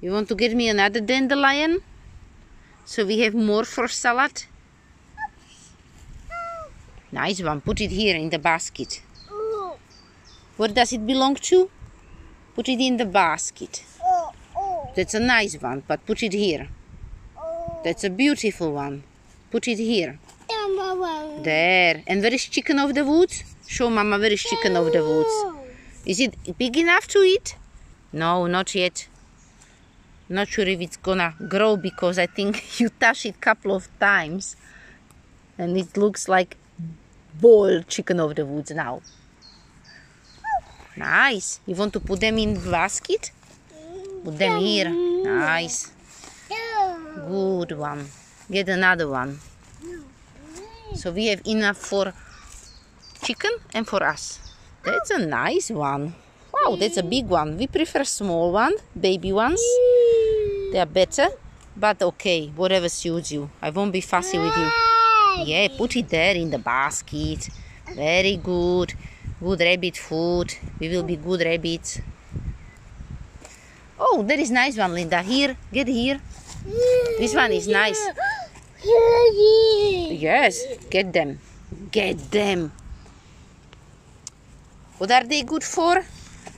You want to give me another dandelion? So we have more for salad? Nice one. Put it here in the basket. Where does it belong to? Put it in the basket. That's a nice one, but put it here. That's a beautiful one. Put it here. There. And where is chicken of the woods? Show mama where is chicken of the woods. Is it big enough to eat? No, not yet. Not sure if it's gonna grow because I think you touch it couple of times and it looks like boiled chicken of the woods now. Nice. You want to put them in basket? Put them here. Nice. Good one. Get another one. So we have enough for chicken and for us. That's a nice one. Wow, that's a big one. We prefer small one, baby ones. They are better, but okay, whatever suits you. I won't be fussy with you. Yeah, put it there in the basket. Very good. Good rabbit food. We will be good rabbits. Oh, that is nice one, Linda. Here, get here. This one is nice. Yes, get them. Get them. What are they good for?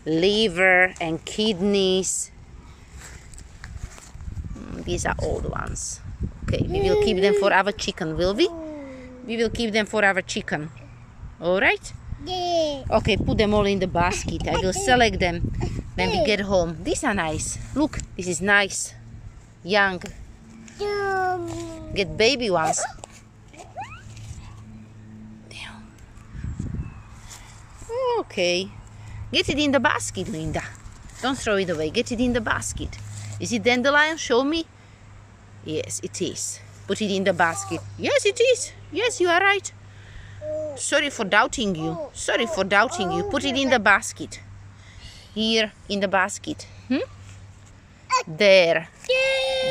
Liver and kidneys. These are old ones. Okay, we will keep them for our chicken, will we? We will keep them for our chicken. All right? Okay, put them all in the basket. I will select them when we get home. These are nice. Look, this is nice. Young. Get baby ones. Damn. Okay. Get it in the basket, Linda. Don't throw it away. Get it in the basket. Is it dandelion? Show me. Yes, it is. Put it in the basket. Yes, it is. Yes, you are right. Sorry for doubting you. Sorry for doubting you. Put it in the basket. Here in the basket. Hmm? There.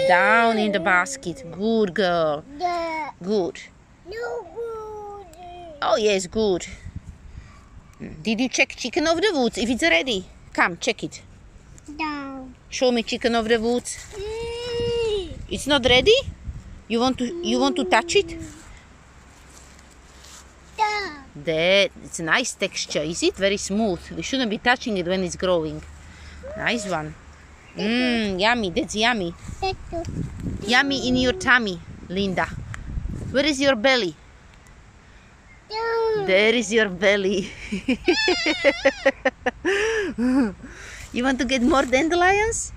Down in the basket. Good girl. Good. Oh, yes, good. Did you check chicken of the woods if it's ready? Come, check it. Show me chicken of the woods. It's not ready? You want to you want to touch it? That it's a nice texture. Is it very smooth? We shouldn't be touching it when it's growing. Nice one. Mmm, yummy. That's yummy. Yummy in your tummy, Linda. Where is your belly? There is your belly. you want to get more dandelions?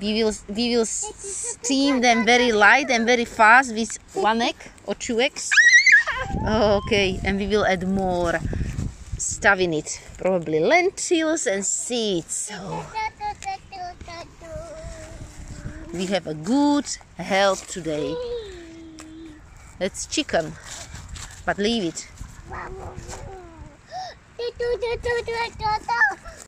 We will we will steam them very light and very fast with one egg or two eggs. Oh, okay, and we will add more stuff in it. Probably lentils and seeds. So we have a good health today. That's chicken, but leave it.